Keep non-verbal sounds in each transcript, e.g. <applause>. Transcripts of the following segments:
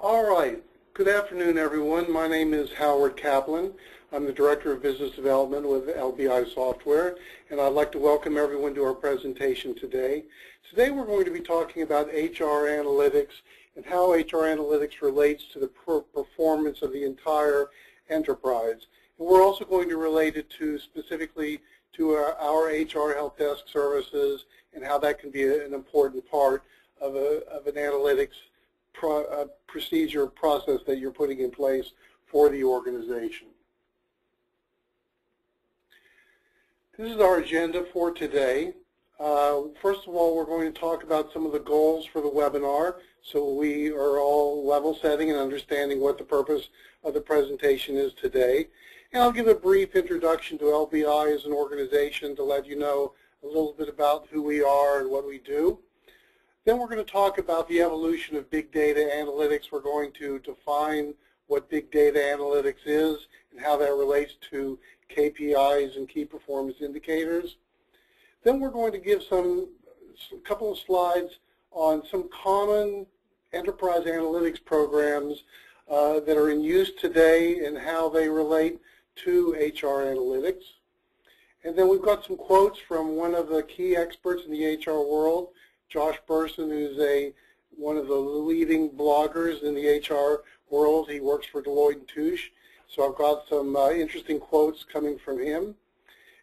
All right. Good afternoon, everyone. My name is Howard Kaplan. I'm the Director of Business Development with LBI Software, and I'd like to welcome everyone to our presentation today. Today we're going to be talking about HR analytics and how HR analytics relates to the performance of the entire enterprise. And we're also going to relate it to specifically to our, our HR help desk services and how that can be an important part of, a, of an analytics pro, uh, procedure process that you're putting in place for the organization. This is our agenda for today. Uh, first of all, we're going to talk about some of the goals for the webinar so we are all level setting and understanding what the purpose of the presentation is today. And I'll give a brief introduction to LBI as an organization to let you know a little bit about who we are and what we do. Then we're going to talk about the evolution of big data analytics. We're going to define what big data analytics is and how that relates to KPIs and key performance indicators. Then we're going to give some a couple of slides on some common enterprise analytics programs uh, that are in use today and how they relate to HR analytics. And then we've got some quotes from one of the key experts in the HR world, Josh Bersin, who's a one of the leading bloggers in the HR world. He works for Deloitte & Touche. So I've got some uh, interesting quotes coming from him.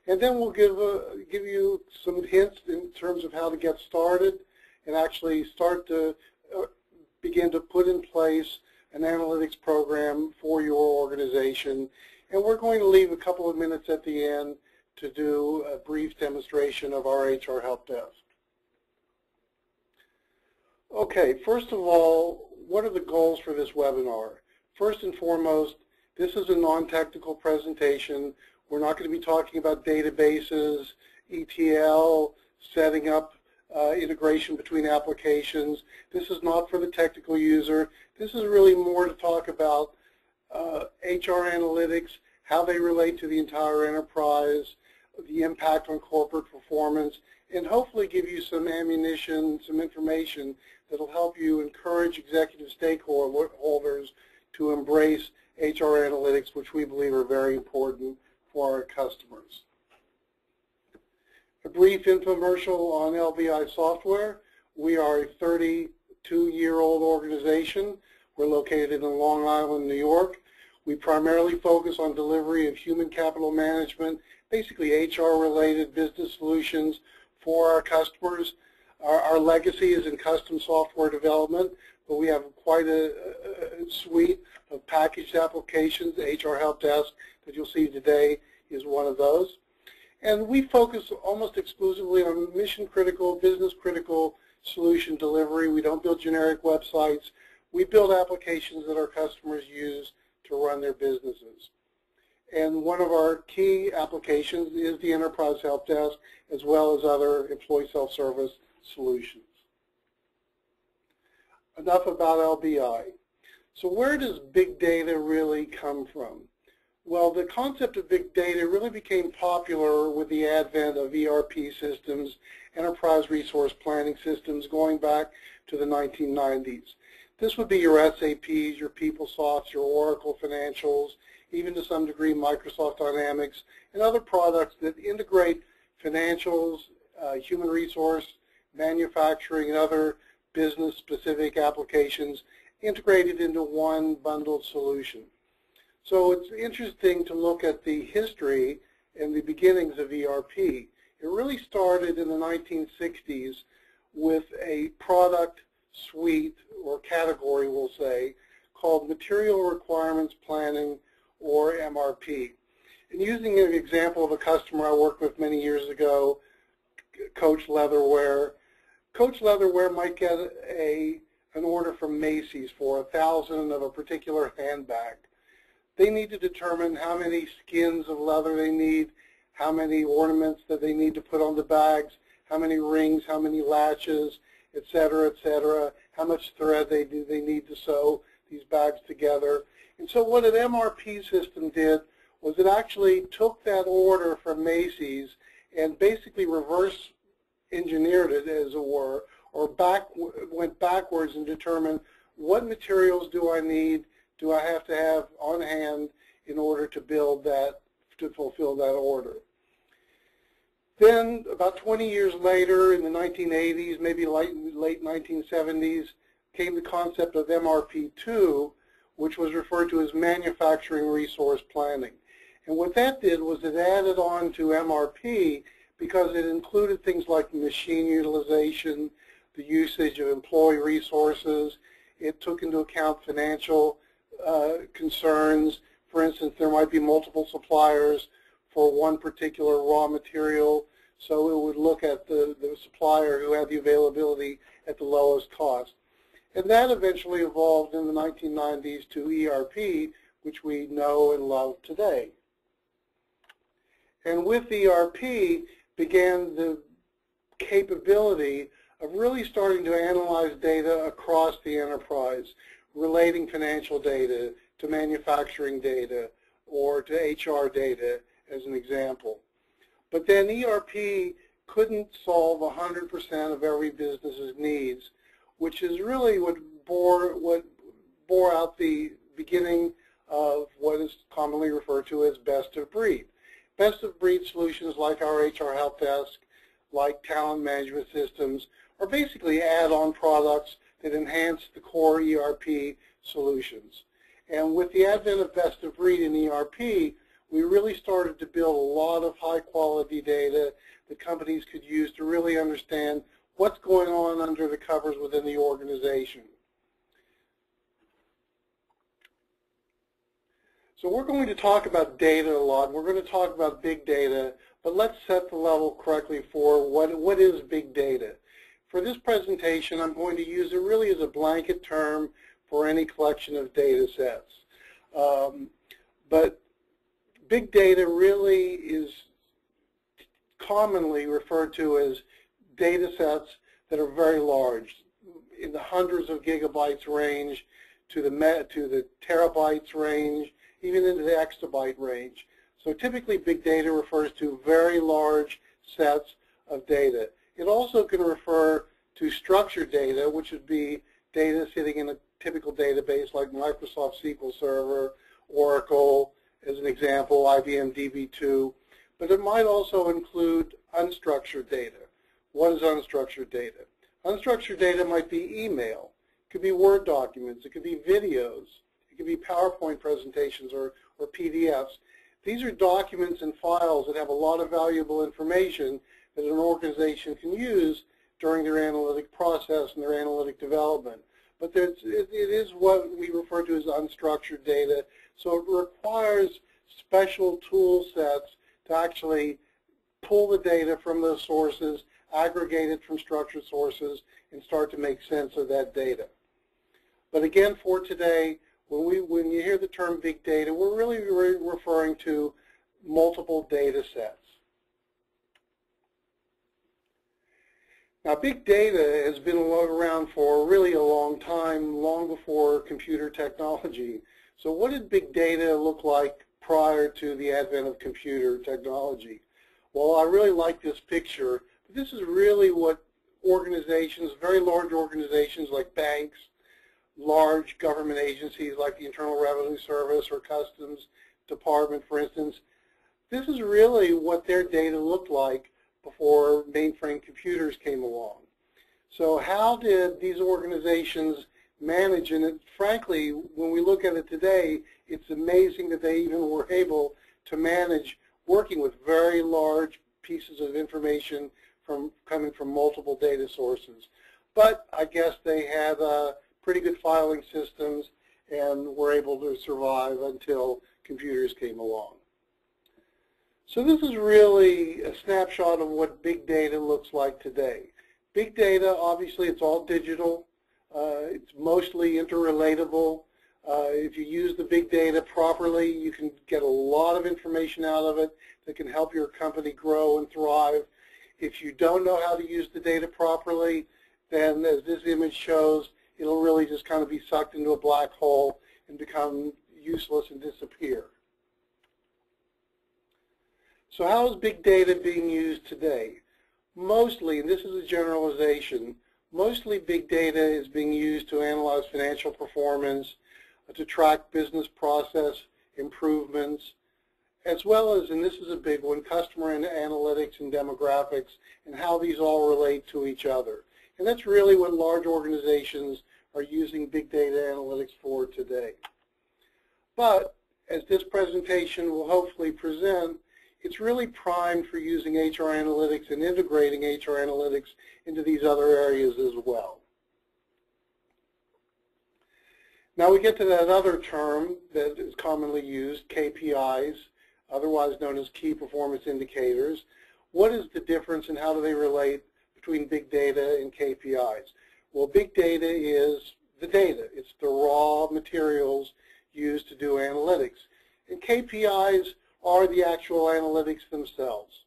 And then we'll give, uh, give you some hints in terms of how to get started and actually start to uh, begin to put in place an analytics program for your organization. And we're going to leave a couple of minutes at the end to do a brief demonstration of our HR help desk. Okay, first of all, what are the goals for this webinar? First and foremost, this is a non-technical presentation. We're not going to be talking about databases, ETL, setting up uh, integration between applications. This is not for the technical user. This is really more to talk about uh, HR analytics, how they relate to the entire enterprise, the impact on corporate performance, and hopefully give you some ammunition, some information that will help you encourage executive stakeholders to embrace HR analytics, which we believe are very important for our customers. A brief infomercial on LBI software. We are a 32-year-old organization. We're located in Long Island, New York. We primarily focus on delivery of human capital management, basically HR-related business solutions for our customers. Our, our, legacy is in custom software development, but we have quite a, a suite of packaged applications. The HR Help Desk that you'll see today is one of those. And we focus almost exclusively on mission-critical, business-critical solution delivery. We don't build generic websites. We build applications that our customers use to run their businesses. And one of our key applications is the Enterprise Help Desk, as well as other employee self-service solutions. Enough about LBI. So where does big data really come from? Well, the concept of big data really became popular with the advent of ERP systems, enterprise resource planning systems, going back to the 1990s. This would be your SAPs, your PeopleSofts, your Oracle Financials, even to some degree Microsoft Dynamics, and other products that integrate financials, uh, human resource, manufacturing, and other business-specific applications integrated into one bundled solution. So it's interesting to look at the history and the beginnings of ERP. It really started in the 1960s with a product suite or category, we'll say, called Material Requirements Planning or MRP. And using an example of a customer I worked with many years ago, Coach Leatherware, Coach Leatherware might get a, an order from Macy's for a thousand of a particular handbag. They need to determine how many skins of leather they need, how many ornaments that they need to put on the bags, how many rings, how many latches, et cetera, et cetera, how much thread they do they need to sew these bags together. And so what an MRP system did was it actually took that order from Macy's and basically reverse engineered it, as it were, or back, went backwards and determined what materials do I need, do I have to have on hand in order to build that, to fulfill that order. Then about 20 years later in the 1980s, maybe late, late 1970s, came the concept of MRP2, which was referred to as manufacturing resource planning. And what that did was it added on to MRP because it included things like machine utilization, the usage of employee resources. It took into account financial uh, concerns. For instance, there might be multiple suppliers for one particular raw material. So it would look at the, the supplier who had the availability at the lowest cost. And that eventually evolved in the 1990s to ERP, which we know and love today. And with ERP began the capability of really starting to analyze data across the enterprise, relating financial data to manufacturing data or to HR data as an example. But then ERP couldn't solve 100% of every business's needs, which is really what bore, what bore out the beginning of what is commonly referred to as best of breed. Best of breed solutions like our HR help desk, like talent management systems, are basically add-on products that enhance the core ERP solutions. And with the advent of best of breed in ERP, we really started to build a lot of high quality data that companies could use to really understand what's going on under the covers within the organization. So we're going to talk about data a lot. We're going to talk about big data, but let's set the level correctly for what, what is big data. For this presentation, I'm going to use it really as a blanket term for any collection of data sets. Um, but big data really is commonly referred to as data sets that are very large, in the hundreds of gigabytes range to the, to the terabytes range, even into the exabyte range. So typically big data refers to very large sets of data. It also can refer to structured data, which would be data sitting in a typical database like Microsoft SQL Server, Oracle, as an example, IBM DB2. But it might also include unstructured data. What is unstructured data? Unstructured data might be email. It could be Word documents. It could be videos. Could be PowerPoint presentations or, or PDFs. These are documents and files that have a lot of valuable information that an organization can use during their analytic process and their analytic development. But it, it is what we refer to as unstructured data. So it requires special tool sets to actually pull the data from those sources, aggregate it from structured sources, and start to make sense of that data. But again, for today, when, we, when you hear the term big data, we're really re referring to multiple data sets. Now, big data has been around for really a long time, long before computer technology. So what did big data look like prior to the advent of computer technology? Well, I really like this picture. This is really what organizations, very large organizations like banks, large government agencies like the Internal Revenue Service or Customs Department, for instance, this is really what their data looked like before mainframe computers came along. So how did these organizations manage, and it, frankly, when we look at it today, it's amazing that they even were able to manage working with very large pieces of information from coming from multiple data sources. But I guess they had uh, pretty good filing systems and were able to survive until computers came along. So this is really a snapshot of what big data looks like today. Big data, obviously, it's all digital. Uh, it's mostly interrelatable. Uh, if you use the big data properly, you can get a lot of information out of it that can help your company grow and thrive. If you don't know how to use the data properly, then as this image shows, it'll really just kind of be sucked into a black hole and become useless and disappear. So how is big data being used today? Mostly, and this is a generalization, Mostly big data is being used to analyze financial performance, to track business process improvements, as well as, and this is a big one, customer analytics and demographics and how these all relate to each other. And that's really what large organizations are using big data analytics for today. But as this presentation will hopefully present, it's really primed for using HR analytics and integrating HR analytics into these other areas as well. Now we get to that other term that is commonly used, KPIs, otherwise known as Key Performance Indicators. What is the difference and how do they relate between big data and KPIs? Well, big data is the data. It's the raw materials used to do analytics. And KPIs are the actual analytics themselves.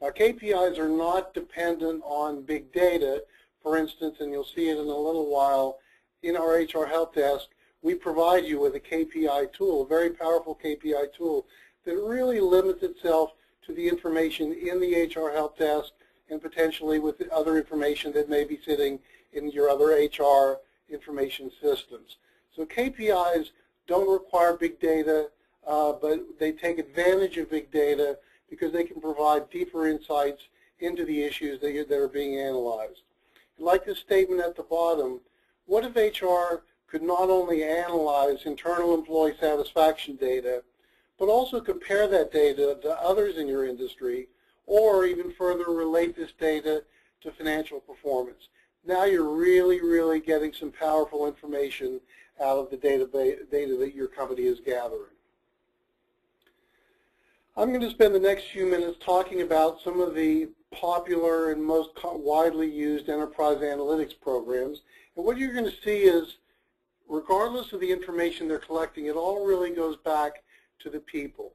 Now, KPIs are not dependent on big data. For instance, and you'll see it in a little while, in our HR help desk, we provide you with a KPI tool, a very powerful KPI tool that really limits itself to the information in the HR help desk and potentially with other information that may be sitting in your other HR information systems. So KPIs don't require big data, uh, but they take advantage of big data because they can provide deeper insights into the issues that, you, that are being analyzed. Like the statement at the bottom, what if HR could not only analyze internal employee satisfaction data, but also compare that data to others in your industry, or even further relate this data to financial performance. Now you're really, really getting some powerful information out of the data, data that your company is gathering. I'm going to spend the next few minutes talking about some of the popular and most widely used enterprise analytics programs. And what you're going to see is, regardless of the information they're collecting, it all really goes back to the people,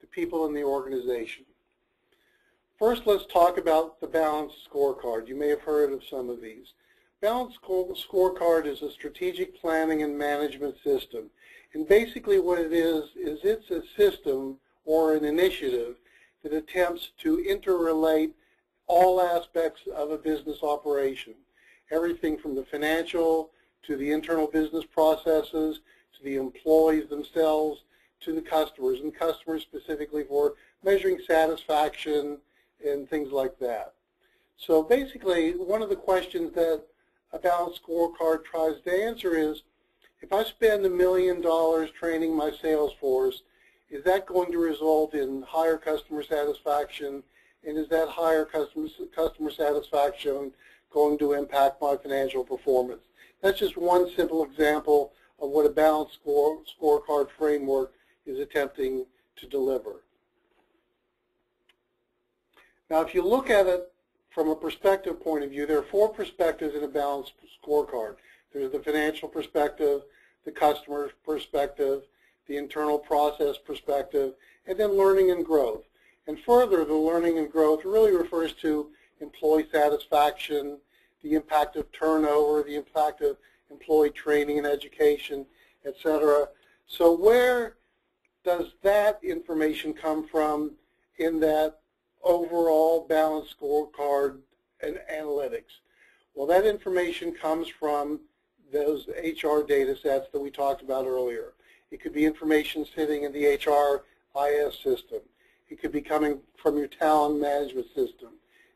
the people in the organization. First, let's talk about the balanced scorecard. You may have heard of some of these. Balanced scorecard is a strategic planning and management system. And basically what it is, is it's a system or an initiative that attempts to interrelate all aspects of a business operation. Everything from the financial to the internal business processes to the employees themselves to the customers, and customers specifically for measuring satisfaction and things like that. So basically, one of the questions that a balanced scorecard tries to answer is, if I spend a million dollars training my sales force, is that going to result in higher customer satisfaction? And is that higher customer, customer satisfaction going to impact my financial performance? That's just one simple example of what a balanced score, scorecard framework is attempting to deliver. Now, if you look at it from a perspective point of view, there are four perspectives in a balanced scorecard. There's the financial perspective, the customer perspective, the internal process perspective, and then learning and growth. And further, the learning and growth really refers to employee satisfaction, the impact of turnover, the impact of employee training and education, etc. So where does that information come from in that overall balanced scorecard and analytics? Well, that information comes from those HR data sets that we talked about earlier. It could be information sitting in the HRIS system. It could be coming from your talent management system.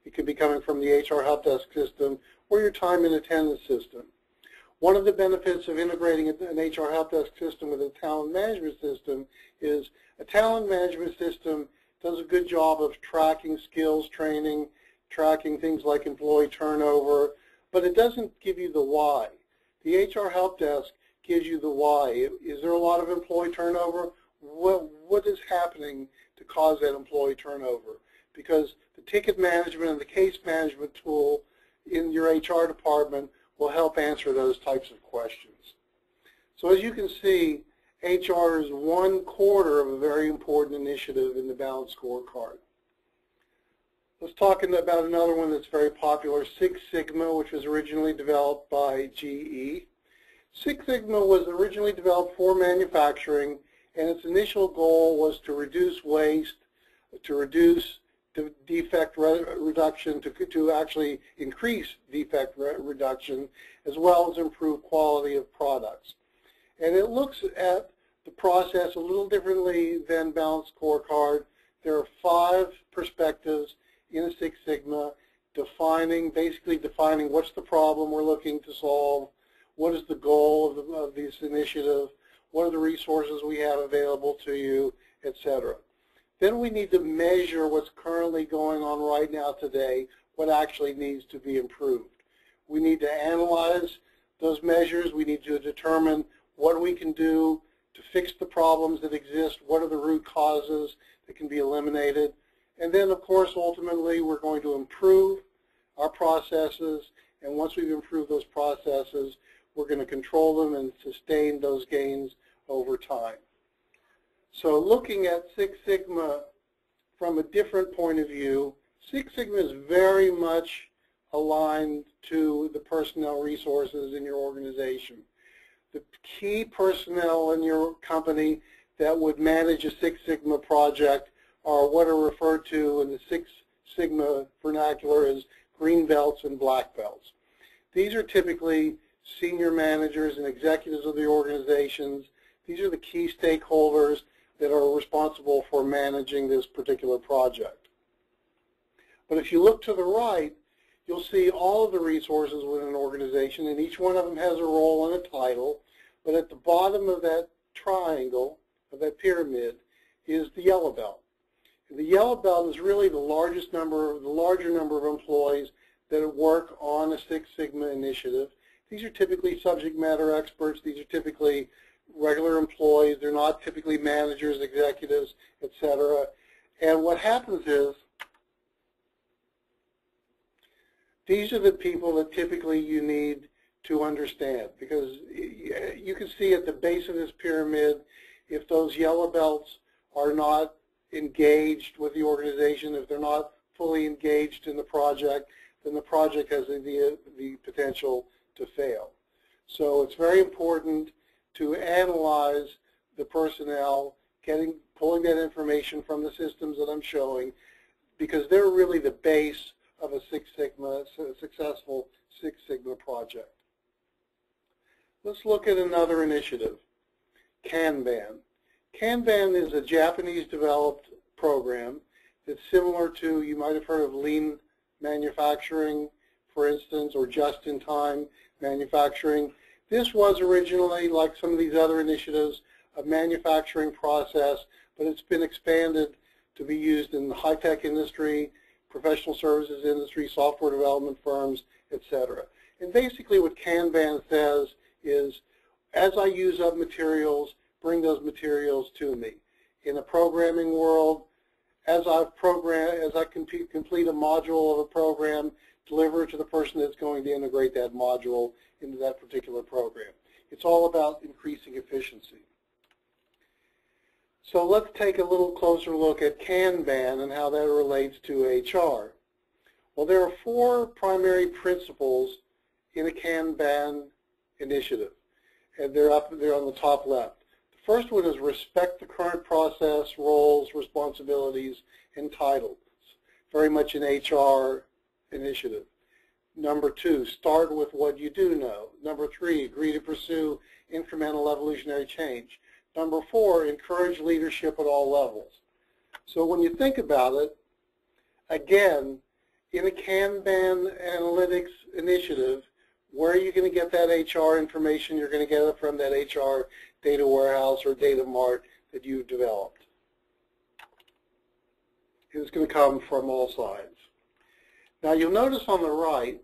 It could be coming from the HR help desk system or your time and attendance system. One of the benefits of integrating an HR help desk system with a talent management system is a talent management system does a good job of tracking skills training, tracking things like employee turnover, but it doesn't give you the why. The HR help desk gives you the why. Is there a lot of employee turnover? What, what is happening to cause that employee turnover? Because the ticket management and the case management tool in your HR department will help answer those types of questions. So as you can see, HR is one quarter of a very important initiative in the balanced scorecard. Let's talk about another one that's very popular, Six Sigma, which was originally developed by GE. Six Sigma was originally developed for manufacturing, and its initial goal was to reduce waste, to reduce de defect re reduction to, to actually increase defect re reduction, as well as improve quality of products. And it looks at the process a little differently than Balanced Scorecard. There are five perspectives in Six Sigma defining, basically defining what's the problem we're looking to solve, what is the goal of, the, of this initiative, what are the resources we have available to you, etc. Then we need to measure what's currently going on right now today, what actually needs to be improved. We need to analyze those measures. We need to determine what we can do to fix the problems that exist, what are the root causes that can be eliminated. And then, of course, ultimately, we're going to improve our processes. And once we've improved those processes, we're going to control them and sustain those gains over time. So looking at Six Sigma from a different point of view, Six Sigma is very much aligned to the personnel resources in your organization. The key personnel in your company that would manage a Six Sigma project are what are referred to in the Six Sigma vernacular as green belts and black belts. These are typically senior managers and executives of the organizations. These are the key stakeholders that are responsible for managing this particular project. But if you look to the right, you'll see all of the resources within an organization, and each one of them has a role and a title. But at the bottom of that triangle, of that pyramid, is the yellow belt. The yellow belt is really the largest number, the larger number of employees that work on a Six Sigma initiative. These are typically subject matter experts. These are typically regular employees. They're not typically managers, executives, etc. And what happens is these are the people that typically you need to understand because you can see at the base of this pyramid if those yellow belts are not engaged with the organization, if they're not fully engaged in the project, then the project has the, the potential to fail. So it's very important to analyze the personnel, getting, pulling that information from the systems that I'm showing, because they're really the base of a Six Sigma, a successful Six Sigma project. Let's look at another initiative, Kanban. Kanban is a Japanese-developed program that's similar to, you might have heard of lean manufacturing, for instance, or just-in-time manufacturing. This was originally, like some of these other initiatives, a manufacturing process, but it's been expanded to be used in the high-tech industry, professional services industry, software development firms, etc. And basically what Kanban says is, as I use up materials, bring those materials to me. In a programming world, as I program, as I complete a module of a program, deliver it to the person that's going to integrate that module into that particular program. It's all about increasing efficiency. So let's take a little closer look at Kanban and how that relates to HR. Well, there are four primary principles in a Kanban initiative, and they're up they're on the top left. The first one is respect the current process, roles, responsibilities, and titles. Very much an HR initiative. Number two, start with what you do know. Number three, agree to pursue incremental evolutionary change. Number four, encourage leadership at all levels. So when you think about it, again, in a Kanban analytics initiative, where are you going to get that HR information? You're going to get it from that HR data warehouse or data mart that you've developed. It's going to come from all sides. Now you'll notice on the right,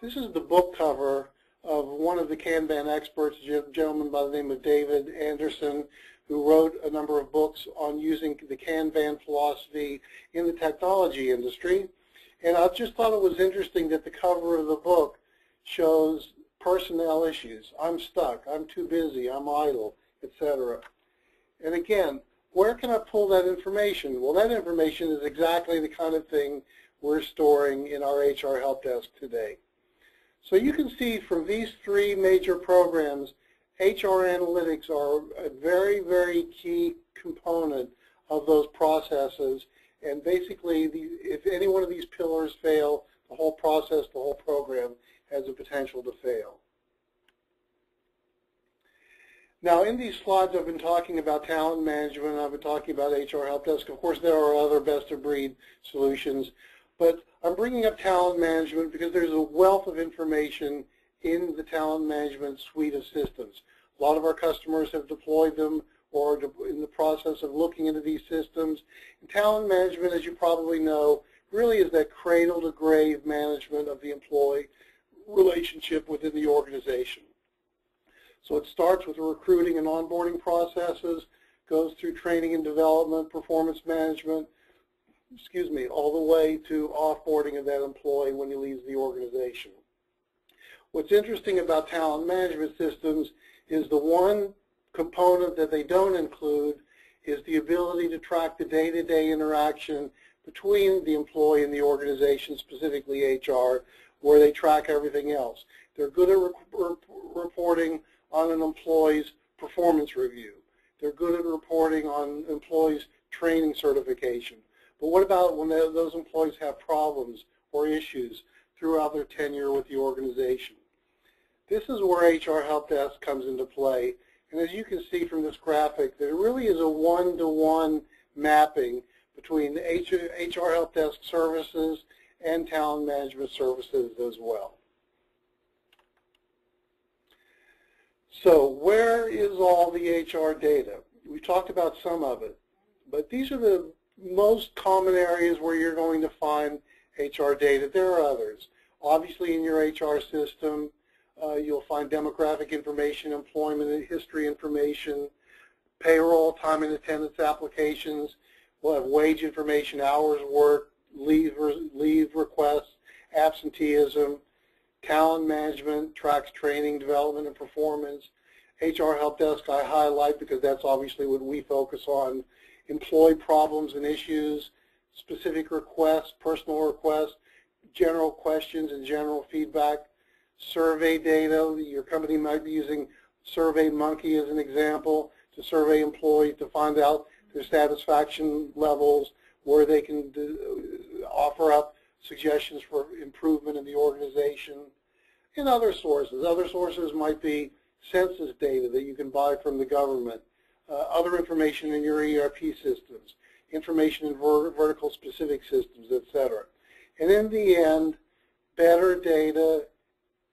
this is the book cover of one of the Kanban experts, a gentleman by the name of David Anderson, who wrote a number of books on using the Kanban philosophy in the technology industry. And I just thought it was interesting that the cover of the book shows personnel issues. I'm stuck, I'm too busy, I'm idle, etc. And again, where can I pull that information? Well, that information is exactly the kind of thing we're storing in our HR help desk today. So you can see from these three major programs, HR analytics are a very, very key component of those processes And basically, the, if any one of these pillars fail, the whole process, the whole program has the potential to fail. Now, in these slides, I've been talking about talent management. I've been talking about HR help desk. Of course, there are other best-of-breed solutions, but I'm bringing up talent management because there's a wealth of information in the talent management suite of systems. A lot of our customers have deployed them or are in the process of looking into these systems. And talent management, as you probably know, really is that cradle-to-grave management of the employee relationship within the organization. So it starts with recruiting and onboarding processes, goes through training and development, performance management, excuse me, all the way to offboarding of that employee when he leaves the organization. What's interesting about talent management systems is the one component that they don't include is the ability to track the day-to-day -day interaction between the employee and the organization, specifically HR, where they track everything else. They're good at re reporting on an employee's performance review. They're good at reporting on employees' training certification. But what about when those employees have problems or issues throughout their tenure with the organization? This is where HR Help Desk comes into play. And as you can see from this graphic, there really is a one-to-one -one mapping between HR Help Desk services and talent management services as well. So where is all the HR data? We talked about some of it, but these are the most common areas where you're going to find HR data. There are others. Obviously in your HR system, uh, you'll find demographic information, employment history information, payroll, time and attendance applications. We'll have wage information, hours worked, leave, leave requests, absenteeism, talent management, tracks training, development, and performance. HR Help Desk I highlight because that's obviously what we focus on. Employee problems and issues, specific requests, personal requests, general questions and general feedback, survey data. Your company might be using SurveyMonkey as an example to survey employees to find out their satisfaction levels, where they can do, offer up suggestions for improvement in the organization, and other sources. Other sources might be census data that you can buy from the government, uh, other information in your ERP systems, information in ver vertical specific systems, etc. And in the end, better data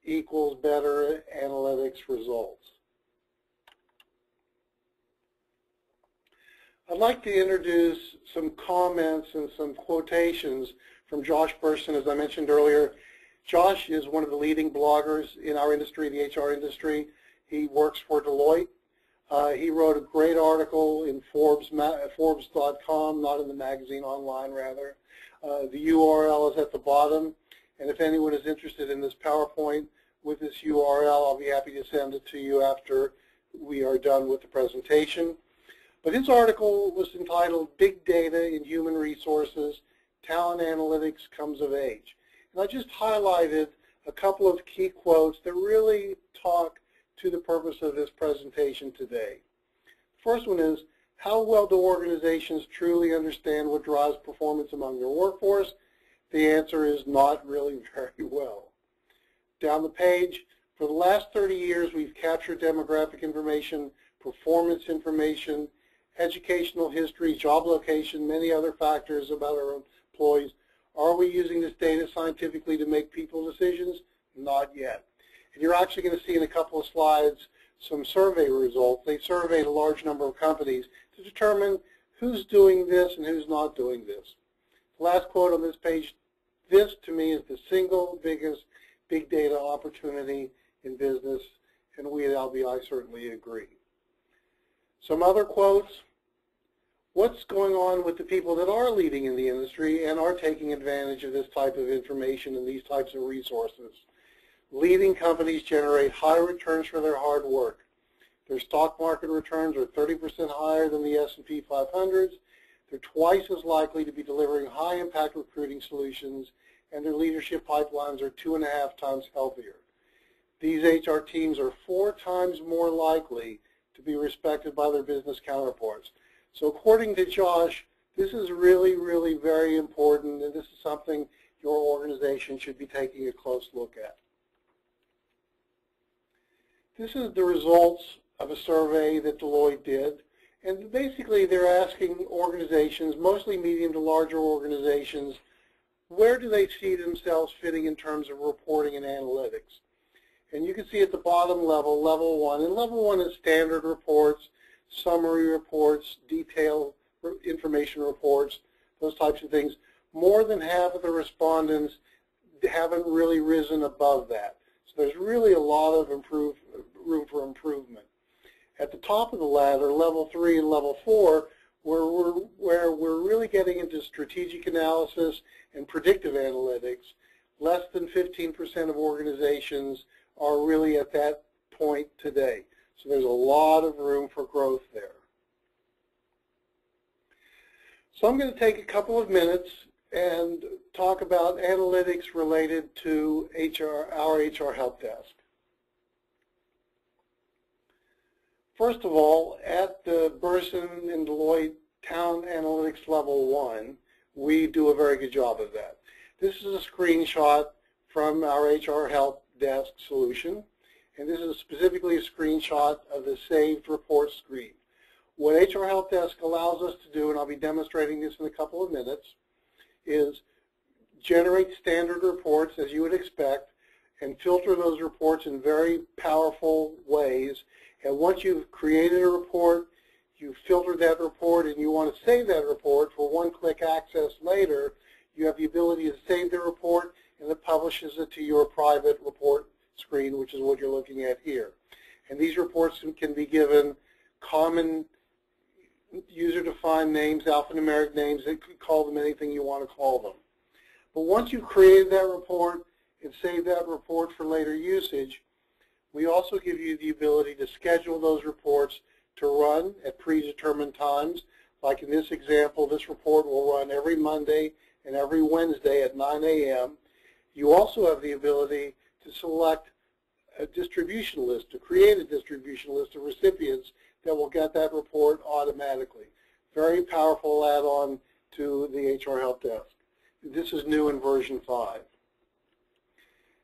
equals better analytics results. I'd like to introduce some comments and some quotations from Josh Bersin, as I mentioned earlier. Josh is one of the leading bloggers in our industry, the HR industry. He works for Deloitte. Uh, he wrote a great article in Forbes, Forbes.com, not in the magazine, online rather. Uh, the URL is at the bottom, and if anyone is interested in this PowerPoint with this URL, I'll be happy to send it to you after we are done with the presentation. But his article was entitled Big Data in Human Resources, Talent Analytics Comes of Age. And I just highlighted a couple of key quotes that really talk to the purpose of this presentation today. First one is, how well do organizations truly understand what drives performance among their workforce? The answer is not really <laughs> very well. Down the page, for the last 30 years, we've captured demographic information, performance information, educational history, job location, many other factors about our employees. Are we using this data scientifically to make people decisions? Not yet. And you're actually going to see in a couple of slides some survey results. They surveyed a large number of companies to determine who's doing this and who's not doing this. The last quote on this page, this to me is the single biggest big data opportunity in business, and we at LBI certainly agree. Some other quotes. What's going on with the people that are leading in the industry and are taking advantage of this type of information and these types of resources? Leading companies generate high returns for their hard work. Their stock market returns are 30% higher than the S&P 500s. They're twice as likely to be delivering high-impact recruiting solutions, and their leadership pipelines are two and a half times healthier. These HR teams are four times more likely to be respected by their business counterparts. So according to Josh, This is really, really very important, and this is something your organization should be taking a close look at. This is the results of a survey that Deloitte did. And basically they're asking organizations, mostly medium to larger organizations, where do they see themselves fitting in terms of reporting and analytics? And you can see at the bottom level, level one. And level one is standard reports, summary reports, detailed information reports, those types of things. More than half of the respondents haven't really risen above that. So there's really a lot of improve, room for improvement. At the top of the ladder, level three and level four, where we're, where we're really getting into strategic analysis and predictive analytics, less than 15% of organizations are really at that point today. So there's a lot of room for growth there. So I'm going to take a couple of minutes and talk about analytics related to HR, our HR help desk. First of all, at the Bersin and Deloitte Talent Analytics Level 1, we do a very good job of that. This is a screenshot from our HR help desk solution, and this is specifically a screenshot of the saved report screen. What HR Help Desk allows us to do, and I'll be demonstrating this in a couple of minutes, is generate standard reports as you would expect and filter those reports in very powerful ways. And once you've created a report, you filter that report and you want to save that report for one-click access later, you have the ability to save the report and it publishes it to your private report screen, which is what you're looking at here. And these reports can be given common user-defined names, alphanumeric names, you can call them anything you want to call them. But once you've created that report and saved that report for later usage, we also give you the ability to schedule those reports to run at predetermined times. Like in this example, this report will run every Monday and every Wednesday at 9 a.m. You also have the ability to select a distribution list, to create a distribution list of recipients that will get that report automatically. Very powerful add-on to the HR Help Desk. This is new in version 5.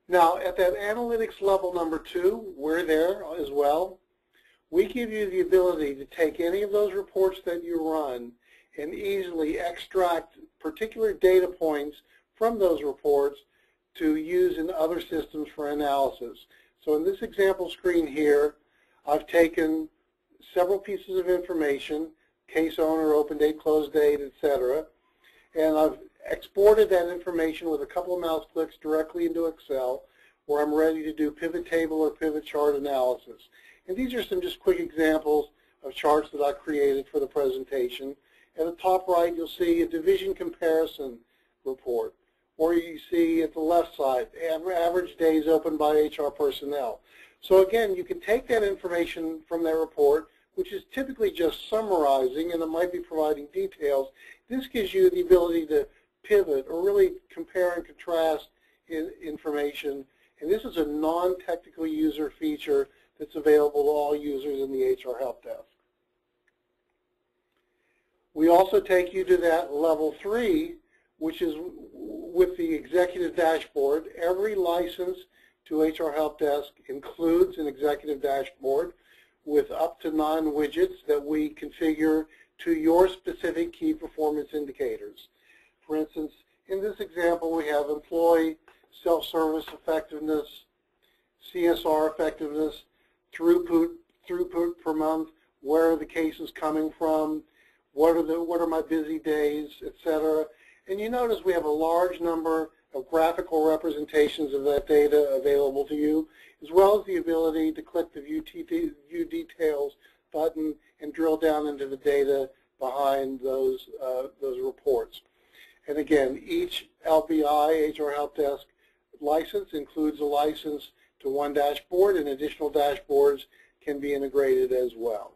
Now, at that analytics level number two, we're there as well. We give you the ability to take any of those reports that you run and easily extract particular data points from those reports to use in other systems for analysis. So in this example screen here, I've taken several pieces of information, case owner, open date, close date, etc. And I've exported that information with a couple of mouse clicks directly into Excel where I'm ready to do pivot table or pivot chart analysis. And these are some just quick examples of charts that I created for the presentation. At the top right, you'll see a division comparison report. Or you see at the left side, average days open by HR personnel. So again, you can take that information from that report, which is typically just summarizing, and it might be providing details. This gives you the ability to pivot or really compare and contrast in information. And this is a non-technical user feature that's available to all users in the HR Help Desk. We also take you to that level three, which is with the executive dashboard. Every license to HR Help Desk includes an executive dashboard with up to nine widgets that we configure to your specific key performance indicators. For instance, in this example, we have employee self-service effectiveness, CSR effectiveness, throughput, throughput per month, where are the cases coming from, what are, the, what are my busy days, etc. And you notice we have a large number of graphical representations of that data available to you, as well as the ability to click the View, view Details button and drill down into the data behind those, uh, those reports. And again, each LBI, HR Help Desk license includes a license to one dashboard and additional dashboards can be integrated as well.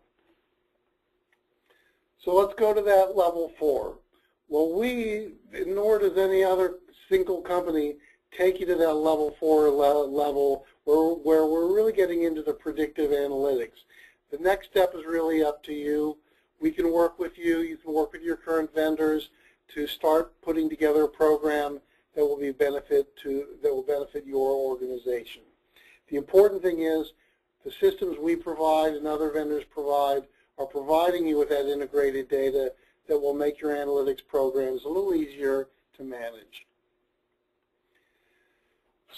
So let's go to that level four. Well, we, nor does any other single company, take you to that level four level where, where we're really getting into the predictive analytics. The next step is really up to you. we can work with you. You can work with your current vendors to start putting together a program that will be benefit to that will benefit your organization. The important thing is the systems we provide and other vendors provide are providing you with that integrated data that will make your analytics programs a little easier to manage.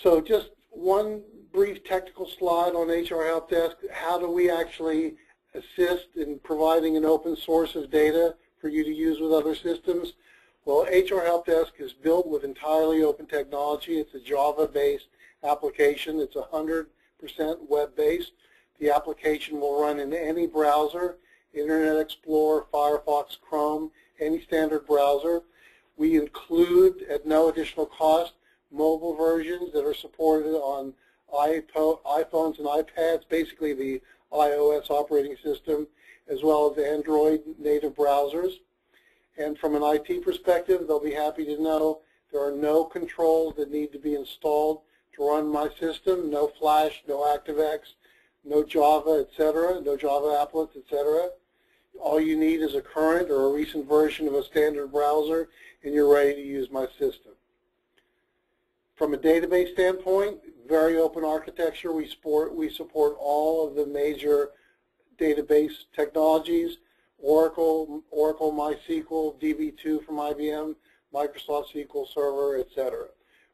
So just one brief technical slide on HR Help Desk. How do we actually assist in providing an open source of data for you to use with other systems? Well, HR Help Desk is built with entirely open technology. It's a Java-based application. It's 100% web-based. The application will run in any browser, Internet Explorer, Firefox, Chrome, any standard browser. We include, at no additional cost, mobile versions that are supported on iPhones and iPads, basically the iOS operating system, as well as Android native browsers. And from an IT perspective, they'll be happy to know there are no controls that need to be installed to run my system, no Flash, no ActiveX, no Java, etc., no Java applets, etc. All you need is a current or a recent version of a standard browser, and you're ready to use my system. From a database standpoint, very open architecture. We support, we support all of the major database technologies, Oracle, Oracle MySQL, DB2 from IBM, Microsoft SQL Server, etc.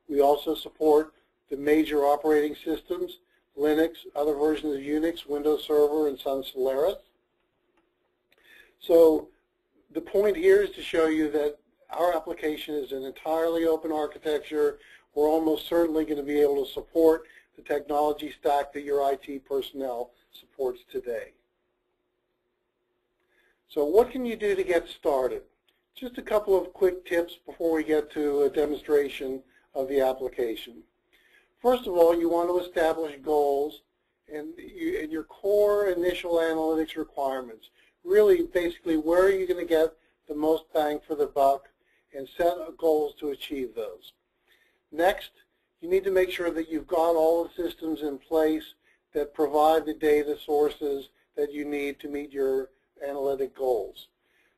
We also support the major operating systems, Linux, other versions of Unix, Windows Server, and Sun Solaris. So the point here is to show you that our application is an entirely open architecture we're almost certainly going to be able to support the technology stack that your IT personnel supports today. So what can you do to get started? Just a couple of quick tips before we get to a demonstration of the application. First of all, you want to establish goals and, you, and your core initial analytics requirements. Really, basically, where are you going to get the most bang for the buck and set goals to achieve those. Next, you need to make sure that you've got all the systems in place that provide the data sources that you need to meet your analytic goals.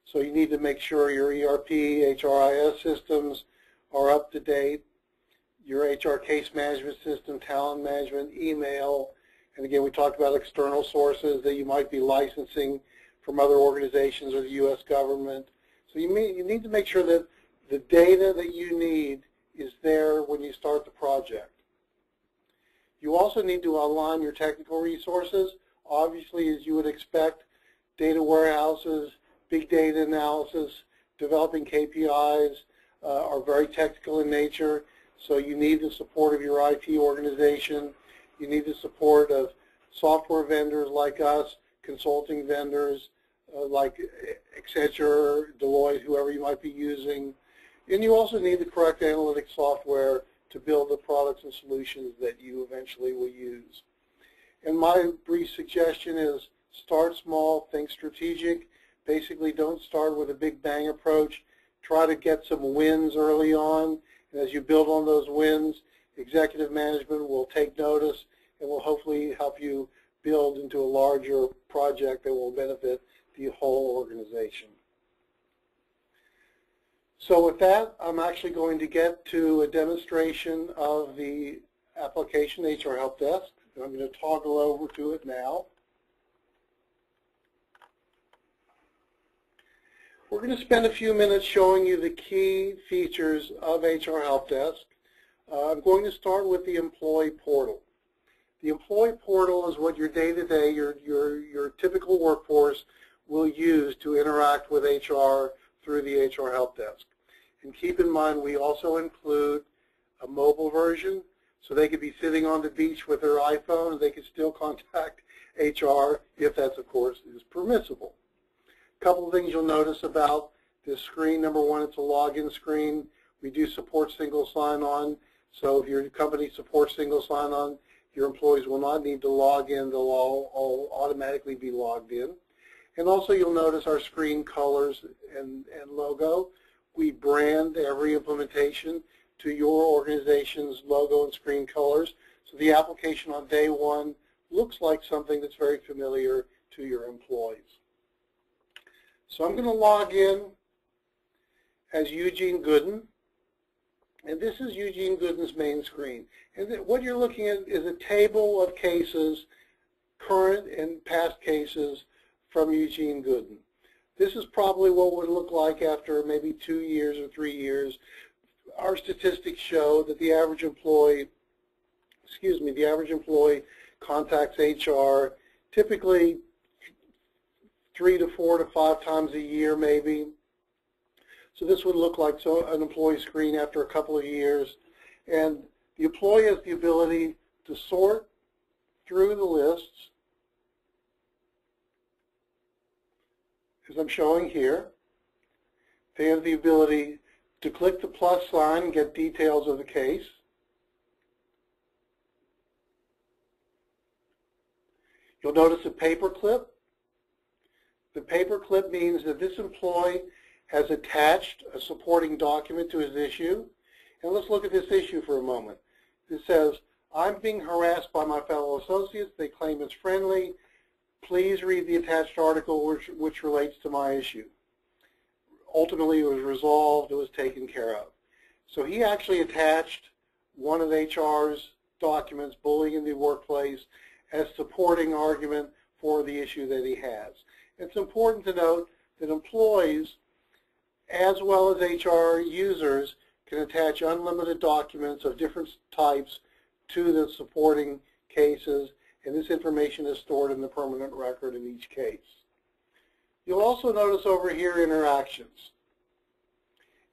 So you need to make sure your ERP, HRIS systems are up to date, your HR case management system, talent management, email, and again we talked about external sources that you might be licensing from other organizations or the U.S. government. So you, may, you need to make sure that the data that you need is there when you start the project. You also need to align your technical resources. Obviously, as you would expect, data warehouses, big data analysis, developing KPIs uh, are very technical in nature. So you need the support of your IT organization. You need the support of software vendors like us, consulting vendors uh, like Accenture, Deloitte, whoever you might be using, and you also need the correct analytic software to build the products and solutions that you eventually will use. And my brief suggestion is start small, think strategic. Basically, don't start with a big bang approach. Try to get some wins early on. And as you build on those wins, executive management will take notice and will hopefully help you build into a larger project that will benefit the whole organization. So with that, I'm actually going to get to a demonstration of the application HR Help Desk. I'm going to toggle over to it now. We're going to spend a few minutes showing you the key features of HR Help Desk. Uh, I'm going to start with the employee portal. The employee portal is what your day-to-day, -day, your, your, your typical workforce will use to interact with HR through the HR Help Desk. And keep in mind, we also include a mobile version, so they could be sitting on the beach with their iPhone and they could still contact HR if that's, of course, is permissible. A couple of things you'll notice about this screen. Number one, it's a login screen. We do support single sign-on, so if your company supports single sign-on, your employees will not need to log in. They'll all, all automatically be logged in. And also you'll notice our screen colors and, and logo we brand every implementation to your organization's logo and screen colors. So the application on day one looks like something that's very familiar to your employees. So I'm going to log in as Eugene Gooden. And this is Eugene Gooden's main screen. And what you're looking at is a table of cases, current and past cases from Eugene Gooden. This is probably what would look like after maybe two years or three years. Our statistics show that the average employee, excuse me, the average employee contacts HR typically three to four to five times a year maybe. So this would look like so an employee screen after a couple of years. And the employee has the ability to sort through the lists, as I'm showing here. They have the ability to click the plus sign and get details of the case. You'll notice a paperclip. The paperclip means that this employee has attached a supporting document to his issue. And let's look at this issue for a moment. It says, I'm being harassed by my fellow associates. They claim it's friendly. Please read the attached article which, which relates to my issue. Ultimately, it was resolved. It was taken care of. So he actually attached one of HR's documents, bullying in the workplace, as supporting argument for the issue that he has. It's important to note that employees as well as HR users can attach unlimited documents of different types to the supporting cases, and this information is stored in the permanent record in each case. You'll also notice over here interactions.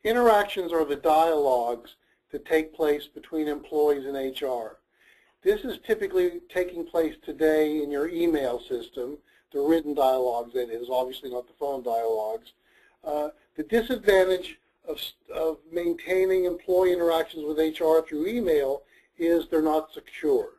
Interactions are the dialogues that take place between employees and HR. This is typically taking place today in your email system, the written dialogues that is, obviously not the phone dialogues. Uh, the disadvantage of, of maintaining employee interactions with HR through email is they're not secure.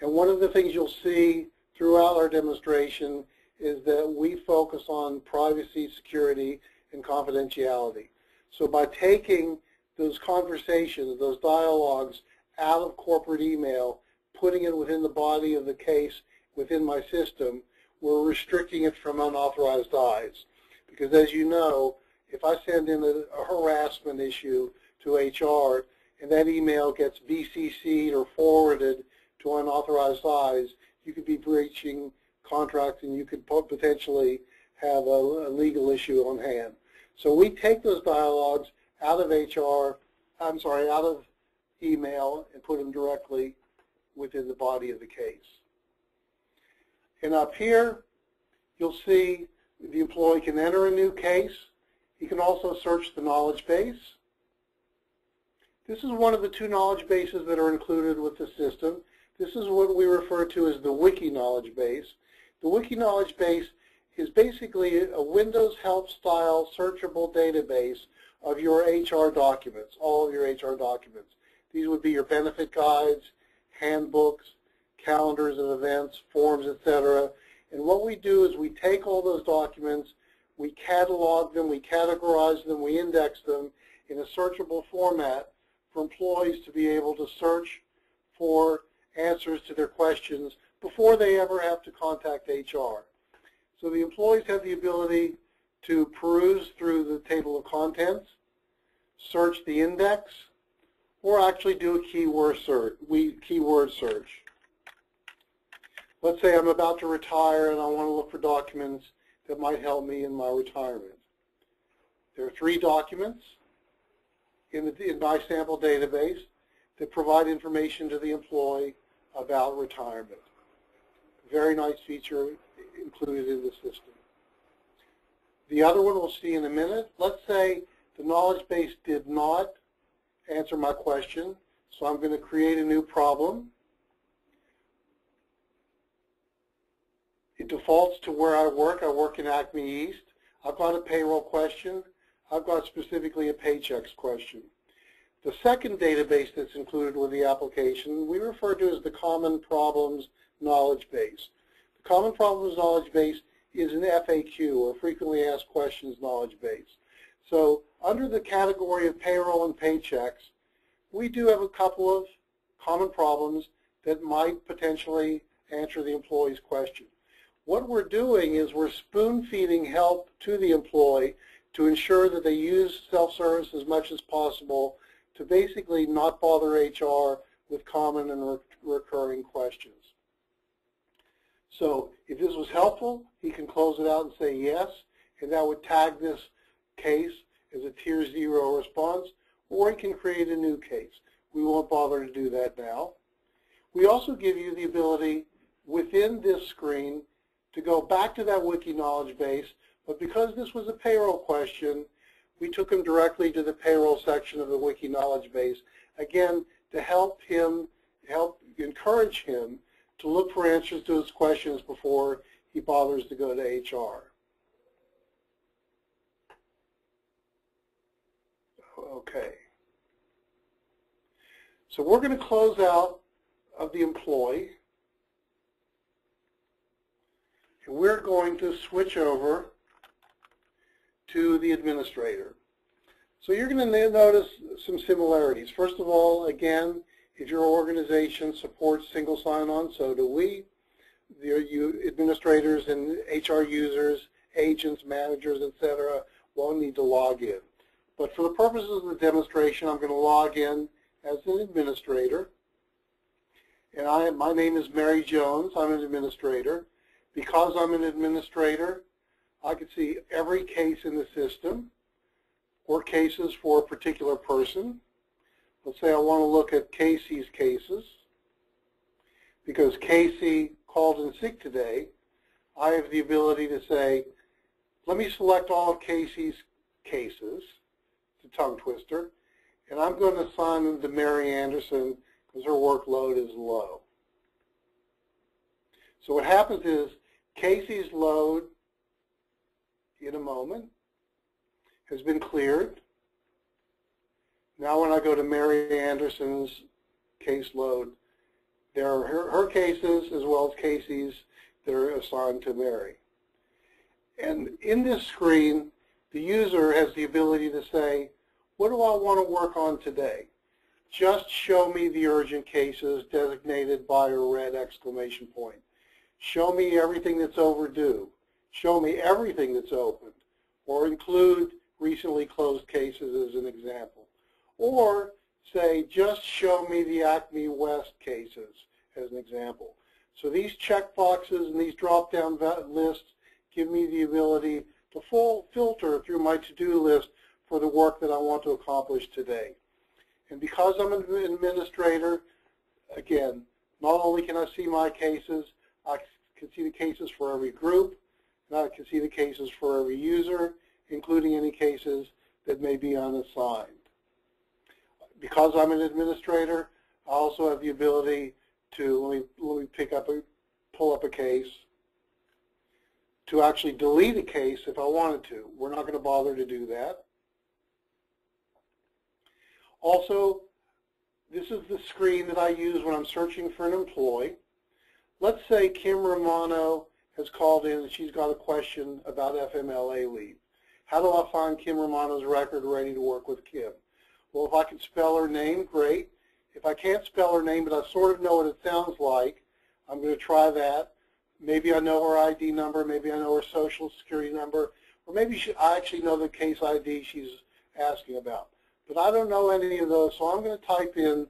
And one of the things you'll see throughout our demonstration is that we focus on privacy, security, and confidentiality. So by taking those conversations, those dialogues out of corporate email, putting it within the body of the case within my system, we're restricting it from unauthorized eyes. Because as you know, if I send in a, a harassment issue to HR and that email gets BCC'd or forwarded to unauthorized eyes, you could be breaching contracts and you could potentially have a, a legal issue on hand. So we take those dialogues out of HR, I'm sorry, out of email and put them directly within the body of the case. And up here, you'll see the employee can enter a new case. He can also search the knowledge base. This is one of the two knowledge bases that are included with the system. This is what we refer to as the Wiki knowledge base. The Wiki knowledge base is basically a Windows Help style searchable database of your HR documents, all of your HR documents. These would be your benefit guides, handbooks, calendars of events, forms, etc. And what we do is we take all those documents, we catalog them, we categorize them, we index them in a searchable format for employees to be able to search for answers to their questions before they ever have to contact HR. So the employees have the ability to peruse through the table of contents, search the index, or actually do a keyword search. We, keyword search. Let's say I'm about to retire and I want to look for documents that might help me in my retirement. There are three documents in, the, in my sample database that provide information to the employee about retirement. Very nice feature included in the system. The other one we'll see in a minute. Let's say the knowledge base did not answer my question, so I'm going to create a new problem. It defaults to where I work. I work in Acme East. I've got a payroll question. I've got specifically a paychecks question. The second database that's included with the application we refer to as the Common Problems Knowledge Base. The Common Problems Knowledge Base is an FAQ, or Frequently Asked Questions Knowledge Base. So under the category of payroll and paychecks, we do have a couple of common problems that might potentially answer the employee's question. What we're doing is we're spoon-feeding help to the employee to ensure that they use self-service as much as possible to basically not bother HR with common and re recurring questions. So if this was helpful, he can close it out and say yes, and that would tag this case as a tier zero response, or he can create a new case. We won't bother to do that now. We also give you the ability within this screen to go back to that wiki knowledge base, but because this was a payroll question, we took him directly to the payroll section of the wiki knowledge base, again, to help him, help encourage him to look for answers to his questions before he bothers to go to HR. Okay. So we're going to close out of the employee. And we're going to switch over to the administrator. So you're going to notice some similarities. First of all, again, if your organization supports single sign-on, so do we. The you, administrators and HR users, agents, managers, etc., won't need to log in. But for the purposes of the demonstration, I'm going to log in as an administrator. And I, my name is Mary Jones. I'm an administrator. Because I'm an administrator, I can see every case in the system or cases for a particular person. Let's say I want to look at Casey's cases. Because Casey called in sick today, I have the ability to say, let me select all of Casey's cases, a tongue twister, and I'm going to assign them to Mary Anderson because her workload is low. So what happens is Casey's load in a moment has been cleared. Now when I go to Mary Anderson's caseload, there are her, her cases as well as Casey's that are assigned to Mary. And in this screen, the user has the ability to say, what do I want to work on today? Just show me the urgent cases designated by a red exclamation point. Show me everything that's overdue. Show me everything that's opened. Or include recently closed cases as an example. Or say, just show me the Acme West cases as an example. So these check boxes and these drop-down lists give me the ability to full filter through my to-do list for the work that I want to accomplish today. And because I'm an administrator, again, not only can I see my cases, I can see the cases for every group, and I can see the cases for every user, including any cases that may be unassigned. Because I'm an administrator, I also have the ability to, let me, let me pick up a, pull up a case, to actually delete a case if I wanted to. We're not going to bother to do that. Also, this is the screen that I use when I'm searching for an employee. Let's say Kim Romano has called in and she's got a question about FMLA leave. How do I find Kim Romano's record ready to work with Kim? Well, if I can spell her name, great. If I can't spell her name, but I sort of know what it sounds like, I'm going to try that. Maybe I know her ID number, maybe I know her social security number, or maybe she, I actually know the case ID she's asking about. But I don't know any of those, so I'm going to type in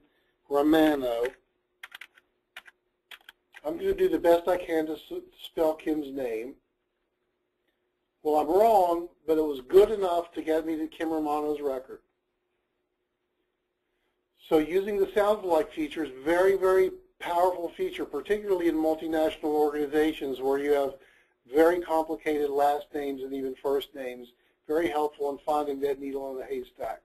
Romano. I'm going to do the best I can to spell Kim's name. Well, I'm wrong, but it was good enough to get me to Kim Romano's record. So using the sounds like feature is very, very powerful feature, particularly in multinational organizations where you have very complicated last names and even first names. Very helpful in finding that needle in the haystack.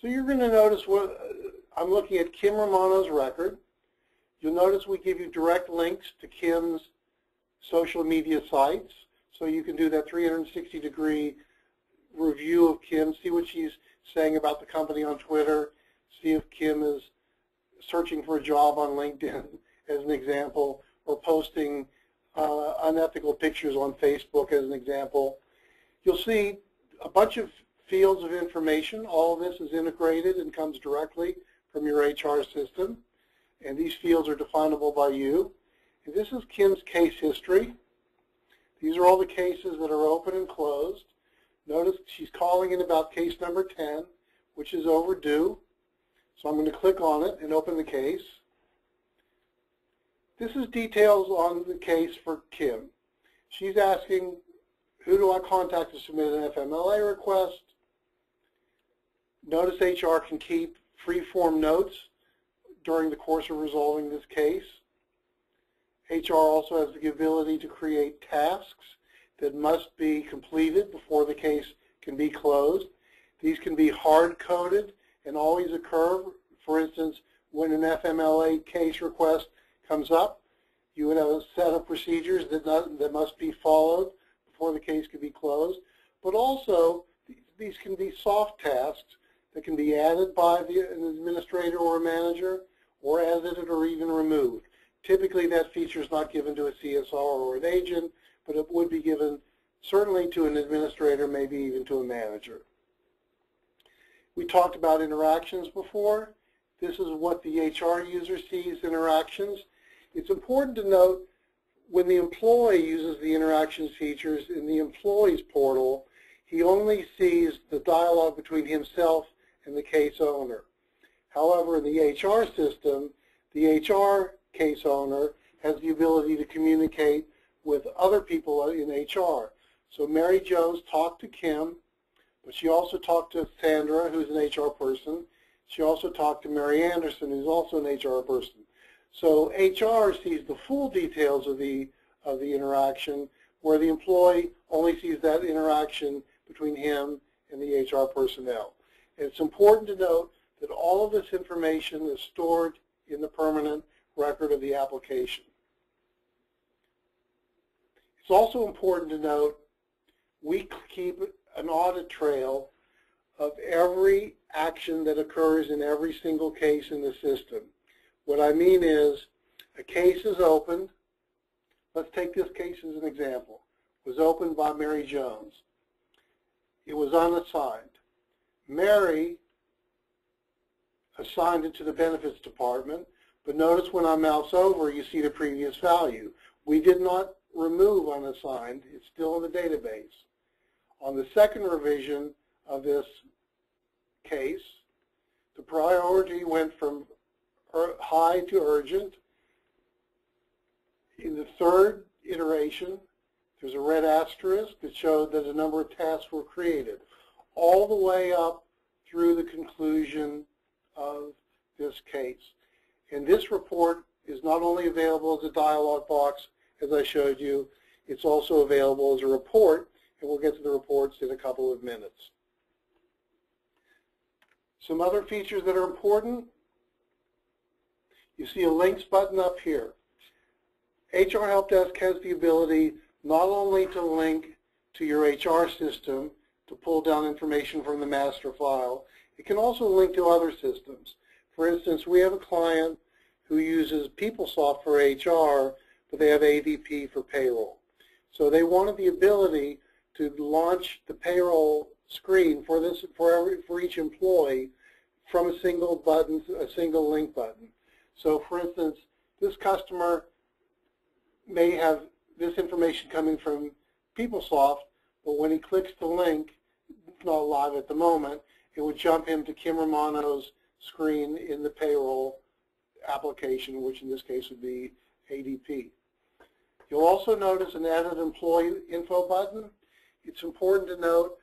So you're going to notice what uh, I'm looking at Kim Romano's record. You'll notice we give you direct links to Kim's social media sites. So you can do that 360 degree review of Kim, see what she's saying about the company on Twitter, see if Kim is searching for a job on LinkedIn <laughs> as an example, or posting uh, unethical pictures on Facebook as an example. You'll see a bunch of fields of information. All of this is integrated and comes directly from your HR system. And these fields are definable by you. And this is Kim's case history. These are all the cases that are open and closed. Notice she's calling in about case number 10, which is overdue. So I'm going to click on it and open the case. This is details on the case for Kim. She's asking, who do I contact to submit an FMLA request? Notice HR can keep free-form notes during the course of resolving this case. HR also has the ability to create tasks that must be completed before the case can be closed. These can be hard-coded and always occur. For instance, when an FMLA case request comes up, you would have a set of procedures that, not, that must be followed before the case can be closed. But also, these can be soft tasks that can be added by the, an administrator or a manager, or edited or even removed. Typically, that feature is not given to a CSR or an agent, but it would be given certainly to an administrator, maybe even to a manager. We talked about interactions before. This is what the HR user sees interactions. It's important to note when the employee uses the interactions features in the employee's portal, he only sees the dialogue between himself and the case owner. However, in the HR system, the HR case owner has the ability to communicate with other people in HR. So Mary Jones talked to Kim, but she also talked to Sandra, who's an HR person. She also talked to Mary Anderson, who's also an HR person. So HR sees the full details of the, of the interaction, where the employee only sees that interaction between him and the HR personnel. And it's important to note that all of this information is stored in the permanent record of the application. It's also important to note we keep an audit trail of every action that occurs in every single case in the system. What I mean is a case is opened. Let's take this case as an example. It was opened by Mary Jones. It was unassigned. Mary assigned it to the benefits department, but notice when I mouse over, you see the previous value. We did not remove unassigned. It's still in the database. On the second revision of this case, the priority went from high to urgent. In the third iteration, there's a red asterisk that showed that a number of tasks were created, all the way up through the conclusion of this case. And this report is not only available as a dialog box, as I showed you, it's also available as a report, and we'll get to the reports in a couple of minutes. Some other features that are important, you see a links button up here. HR Help Desk has the ability not only to link to your HR system to pull down information from the master file, it can also link to other systems. For instance, we have a client who uses PeopleSoft for HR, but they have ADP for payroll. So they wanted the ability to launch the payroll screen for this for every, for each employee from a single button, a single link button. So for instance, this customer may have this information coming from PeopleSoft, but when he clicks the link, it's not live at the moment, it would jump him to Kim Romano's screen in the payroll application, which in this case would be ADP. You'll also notice an added employee info button. It's important to note,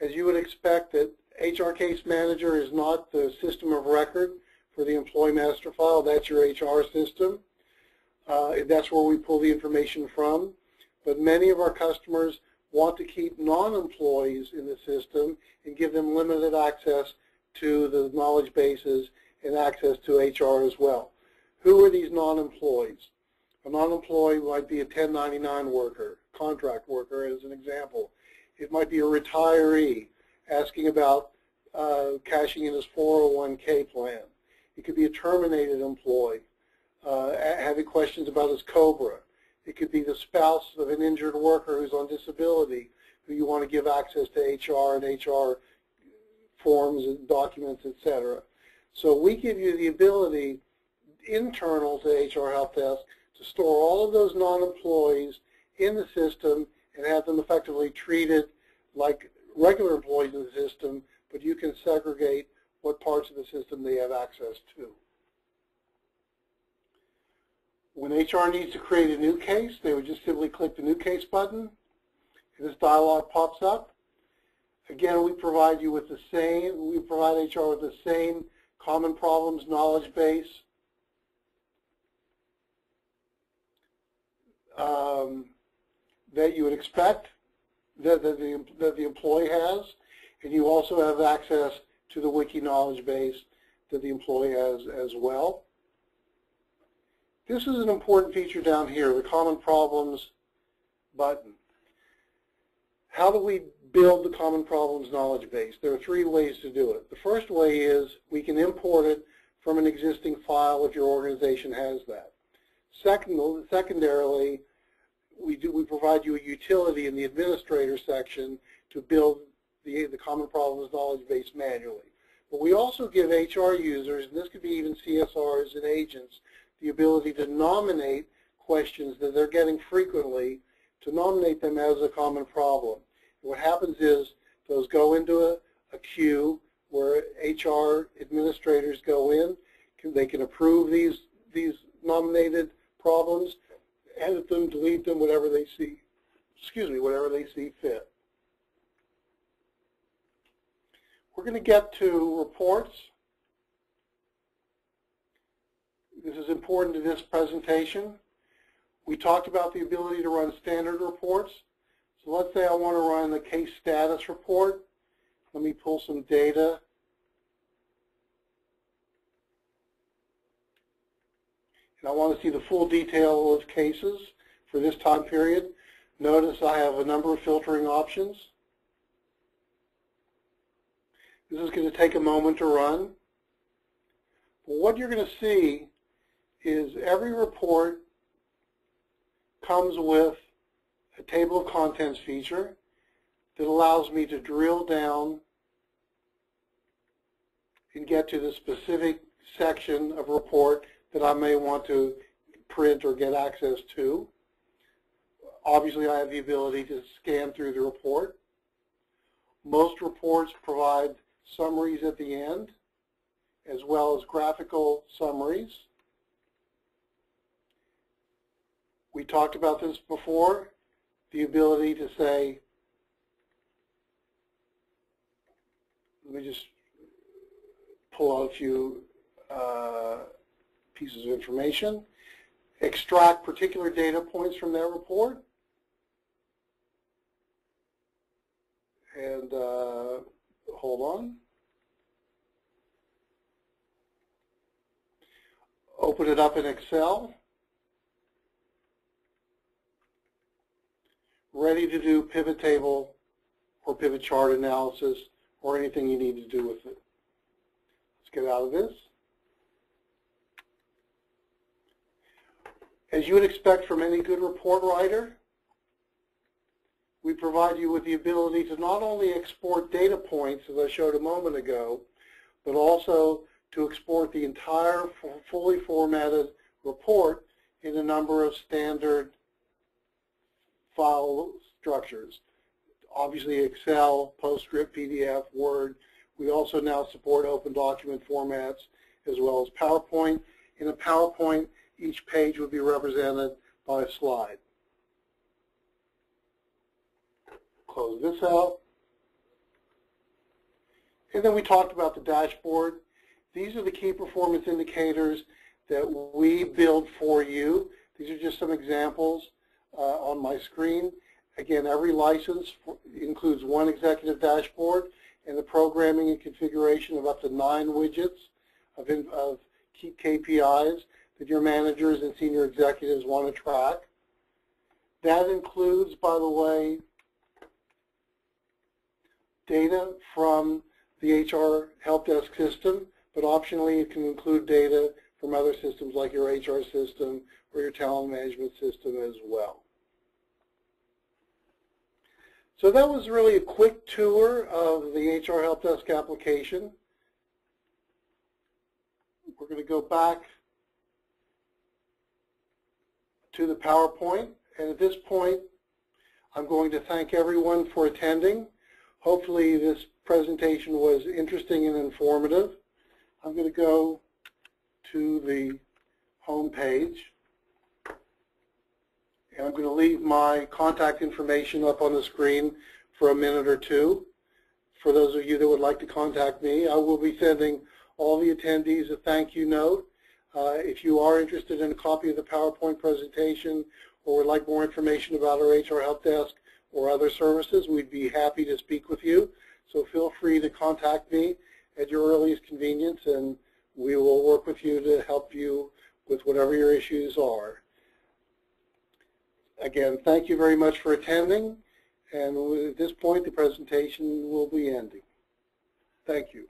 as you would expect, that HR Case Manager is not the system of record for the employee master file. That's your HR system. Uh, that's where we pull the information from. But many of our customers want to keep non-employees in the system and give them limited access to the knowledge bases and access to HR as well. Who are these non-employees? A non-employee might be a 1099 worker, contract worker as an example. It might be a retiree asking about uh, cashing in his 401k plan. It could be a terminated employee uh, having questions about his COBRA. It could be the spouse of an injured worker who's on disability who you want to give access to HR and HR forms and documents, etc. So we give you the ability internal to HR Help Desk to store all of those non-employees in the system and have them effectively treated like regular employees in the system, but you can segregate what parts of the system they have access to. When HR needs to create a new case, they would just simply click the New Case button, and this dialog pops up. Again, we provide you with the same, we provide HR with the same common problems knowledge base. Um, that you would expect that, that, the, that the employee has, and you also have access to the wiki knowledge base that the employee has as well. This is an important feature down here, the Common Problems button. How do we build the Common Problems knowledge base? There are three ways to do it. The first way is we can import it from an existing file if your organization has that. Second, secondarily, we, do, we provide you a utility in the administrator section to build the, the Common Problems knowledge base manually. But we also give HR users, and this could be even CSRs and agents, the ability to nominate questions that they're getting frequently, to nominate them as a common problem. What happens is those go into a, a queue where HR administrators go in, can, they can approve these, these nominated problems, edit them, delete them, whatever they see, excuse me, whatever they see fit. We're going to get to reports. This is important to this presentation. We talked about the ability to run standard reports. So let's say I want to run the case status report. Let me pull some data. And I want to see the full detail of cases for this time period. Notice I have a number of filtering options. This is going to take a moment to run. But what you're going to see is every report comes with a table of contents feature that allows me to drill down and get to the specific section of report that I may want to print or get access to. Obviously, I have the ability to scan through the report. Most reports provide summaries at the end, as well as graphical summaries. We talked about this before, the ability to say, let me just pull out a few uh, pieces of information, extract particular data points from that report, and uh, hold on. Open it up in Excel. Ready to do pivot table or pivot chart analysis or anything you need to do with it. Let's get out of this. As you would expect from any good report writer, we provide you with the ability to not only export data points, as I showed a moment ago, but also to export the entire fully formatted report in a number of standard file structures. Obviously Excel, PostScript, PDF, Word. We also now support open document formats as well as PowerPoint. In a PowerPoint, each page would be represented by a slide. Close this out. And then we talked about the dashboard. These are the key performance indicators that we build for you. These are just some examples Uh, on my screen. Again, every license includes one executive dashboard and the programming and configuration of up to nine widgets of, of key KPIs that your managers and senior executives want to track. That includes, by the way, data from the HR help desk system, but optionally it can include data from other systems like your HR system or your talent management system as well. So that was really a quick tour of the HR Help Desk application. We're going to go back to the PowerPoint. And at this point, I'm going to thank everyone for attending. Hopefully this presentation was interesting and informative. I'm going to go to the home page. And I'm going to leave my contact information up on the screen for a minute or two. For those of you that would like to contact me, I will be sending all the attendees a thank you note. Uh, if you are interested in a copy of the PowerPoint presentation or would like more information about our HR help desk or other services, we'd be happy to speak with you. So feel free to contact me at your earliest convenience and we will work with you to help you with whatever your issues are. Again, thank you very much for attending. And at this point, the presentation will be ending. Thank you.